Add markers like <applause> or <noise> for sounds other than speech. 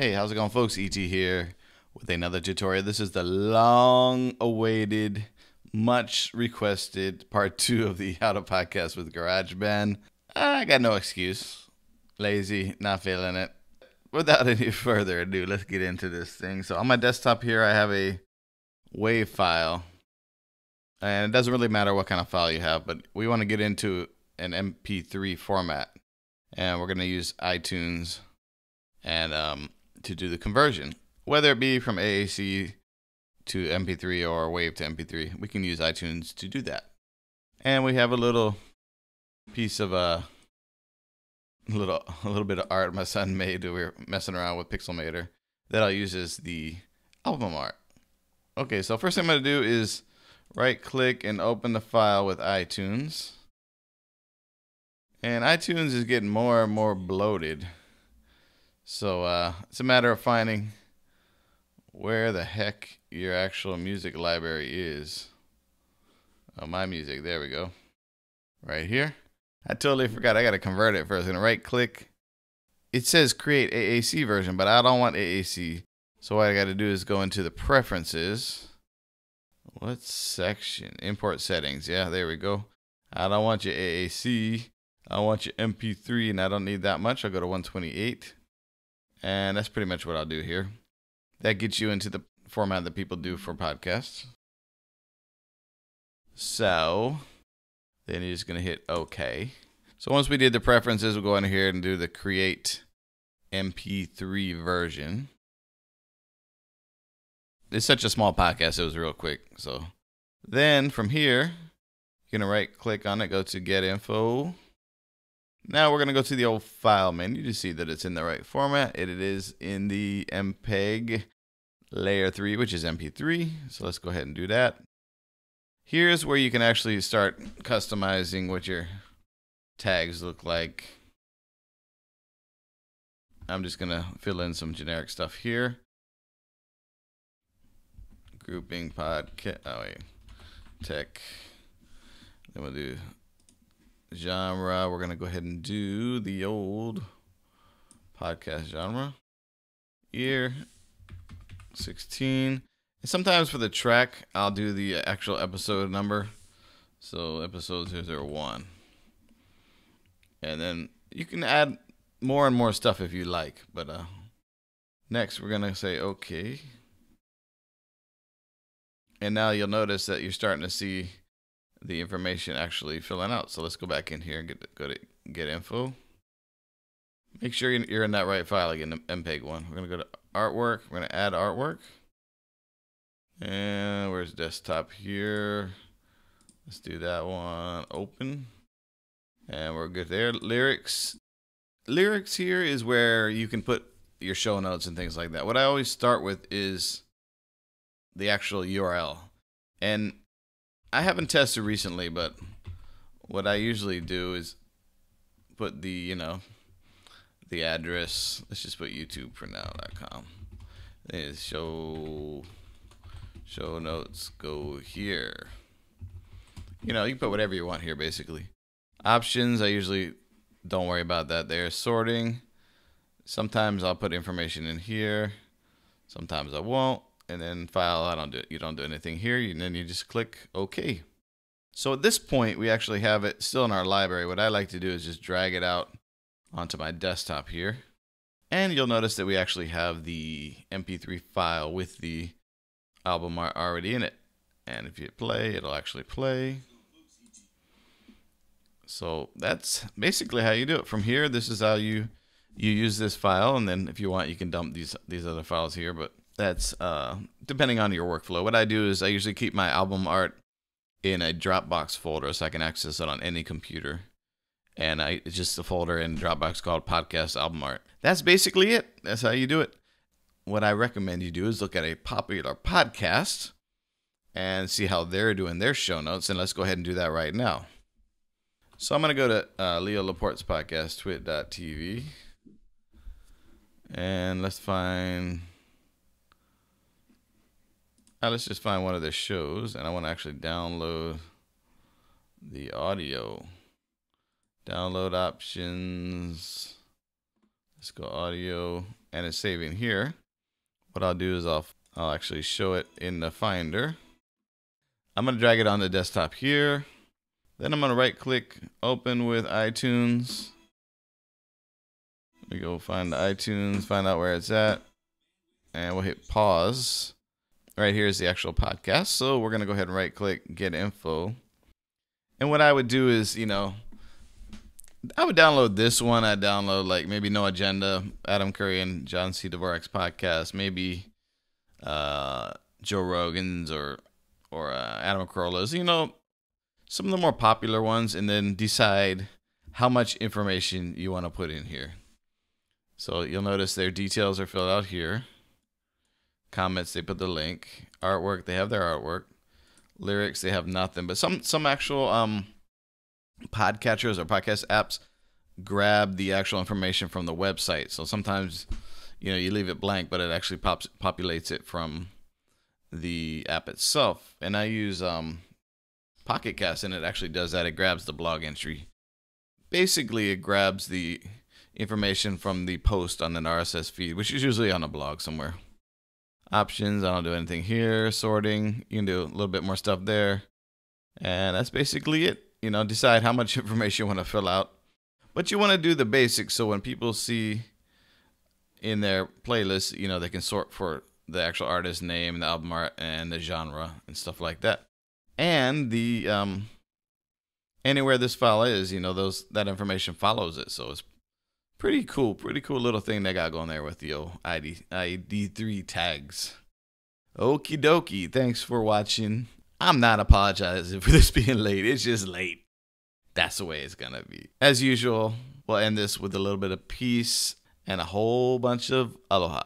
Hey, how's it going folks? ET here with another tutorial. This is the long awaited, much requested part two of the <laughs> How to Podcast with GarageBand. I got no excuse. Lazy, not feeling it. Without <laughs> any further ado, let's get into this thing. So on my desktop here, I have a WAV file. And it doesn't really matter what kind of file you have, but we want to get into an MP3 format. And we're going to use iTunes and um, to do the conversion, whether it be from AAC to MP3 or Wave to MP3. We can use iTunes to do that. And we have a little piece of uh, a little a little bit of art my son made. We were messing around with Pixelmator that I'll use as the album art. Okay, so first thing I'm gonna do is right click and open the file with iTunes. And iTunes is getting more and more bloated. So uh, it's a matter of finding where the heck your actual music library is. Oh, my music. There we go. Right here. I totally forgot. I got to convert it first. I'm going to right click. It says create AAC version, but I don't want AAC. So what I got to do is go into the preferences. What section? Import settings. Yeah, there we go. I don't want your AAC. I want your MP3, and I don't need that much. I'll go to 128. And that's pretty much what I'll do here. That gets you into the format that people do for podcasts. So then you're just going to hit OK. So once we did the preferences, we'll go in here and do the create MP3 version. It's such a small podcast, it was real quick. So then from here, you're going to right click on it, go to get info. Now we're going to go to the old file menu to see that it's in the right format. It is in the MPEG layer 3, which is MP3. So let's go ahead and do that. Here's where you can actually start customizing what your tags look like. I'm just going to fill in some generic stuff here. Grouping podcast. Oh, wait. Tech. Then we'll do genre. We're going to go ahead and do the old podcast genre. Year 16. And sometimes for the track, I'll do the actual episode number. So episode 001. And then you can add more and more stuff if you like. But uh, next, we're going to say OK. And now you'll notice that you're starting to see the information actually filling out. So let's go back in here and get go to get info. Make sure you're in that right file again, the MPEG one. We're gonna go to artwork. We're gonna add artwork. And where's desktop here? Let's do that one. Open. And we're good there. Lyrics. Lyrics here is where you can put your show notes and things like that. What I always start with is the actual URL. And I haven't tested recently, but what I usually do is put the, you know, the address. Let's just put YouTube for now.com. Show show notes go here. You know, you can put whatever you want here basically. Options, I usually don't worry about that They're Sorting. Sometimes I'll put information in here. Sometimes I won't and then file, I don't do it. you don't do anything here, and then you just click OK. So at this point, we actually have it still in our library. What I like to do is just drag it out onto my desktop here. And you'll notice that we actually have the MP3 file with the album art already in it. And if you hit play, it'll actually play. So that's basically how you do it. From here, this is how you you use this file, and then if you want, you can dump these these other files here. But that's uh, depending on your workflow. What I do is I usually keep my album art in a Dropbox folder so I can access it on any computer. And I it's just a folder in Dropbox called Podcast Album Art. That's basically it. That's how you do it. What I recommend you do is look at a popular podcast and see how they're doing their show notes. And let's go ahead and do that right now. So I'm going to go to uh, Leo Laporte's podcast, twit.tv. And let's find Right, let's just find one of the shows, and I want to actually download the audio. Download options. Let's go audio and it's saving here. What I'll do is I'll I'll actually show it in the Finder. I'm gonna drag it on the desktop here. Then I'm gonna right click, open with iTunes. We go find the iTunes, find out where it's at, and we'll hit pause. Right here is the actual podcast. So we're gonna go ahead and right click, get info. And what I would do is, you know, I would download this one. I'd download like maybe No Agenda, Adam Curry and John C. Dvorak's podcast, maybe uh, Joe Rogan's or or uh, Adam Carolla's. You know, some of the more popular ones, and then decide how much information you want to put in here. So you'll notice their details are filled out here. Comments, they put the link. Artwork, they have their artwork. Lyrics, they have nothing. But some some actual um podcatchers or podcast apps grab the actual information from the website. So sometimes, you know, you leave it blank, but it actually pops populates it from the app itself. And I use um, Pocket Cast, and it actually does that. It grabs the blog entry. Basically, it grabs the information from the post on an RSS feed, which is usually on a blog somewhere. Options, I don't do anything here. Sorting, you can do a little bit more stuff there. And that's basically it you know, decide how much <laughs> information you want to fill out. But you want to do the basics so when people see in their playlist, you know, they can sort for the actual artist name, the album art, and the genre and stuff like that. And the um anywhere this file is, you know, those that information follows it. So it's pretty cool, pretty cool little thing they got going there with the old ID ID3 tags. Okie dokie. Thanks for watching. I'm not apologizing <laughs> for this being late. It's just late. That's the way it's to be. As usual, we'll end this with a little bit of peace and a whole bunch of aloha.